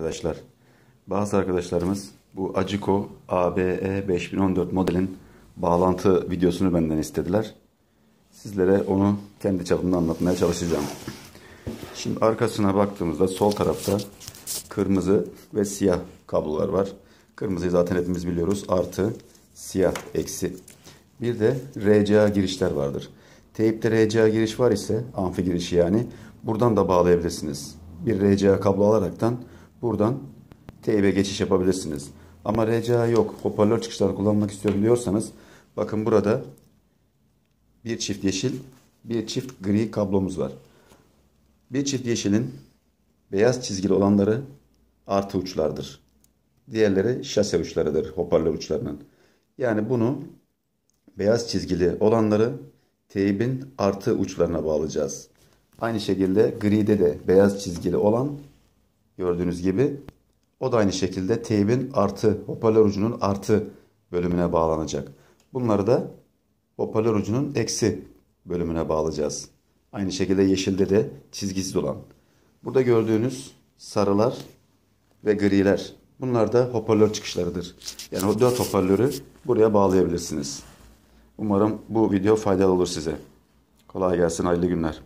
arkadaşlar. Bazı arkadaşlarımız bu Aciko ABE 5014 modelin bağlantı videosunu benden istediler. Sizlere onu kendi çapımda anlatmaya çalışacağım. Şimdi arkasına baktığımızda sol tarafta kırmızı ve siyah kablolar var. Kırmızıyı zaten hepimiz biliyoruz. Artı, siyah, eksi. Bir de RCA girişler vardır. Teyipte RCA giriş var ise amfi girişi yani buradan da bağlayabilirsiniz. Bir RCA kablo alaraktan buradan teybe geçiş yapabilirsiniz. Ama RCA yok hoparlör çıkışları kullanmak istiyorum diyorsanız bakın burada bir çift yeşil bir çift gri kablomuz var. Bir çift yeşilin beyaz çizgili olanları artı uçlardır. Diğerleri şase uçlarıdır hoparlör uçlarının. Yani bunu beyaz çizgili olanları teybin artı uçlarına bağlayacağız. Aynı şekilde gride de beyaz çizgili olan gördüğünüz gibi o da aynı şekilde teybin artı hoparlör ucunun artı bölümüne bağlanacak. Bunları da hoparlör ucunun eksi bölümüne bağlayacağız. Aynı şekilde yeşilde de çizgisiz olan. Burada gördüğünüz sarılar ve griler. Bunlar da hoparlör çıkışlarıdır. Yani o dört hoparlörü buraya bağlayabilirsiniz. Umarım bu video faydalı olur size. Kolay gelsin, hayırlı günler.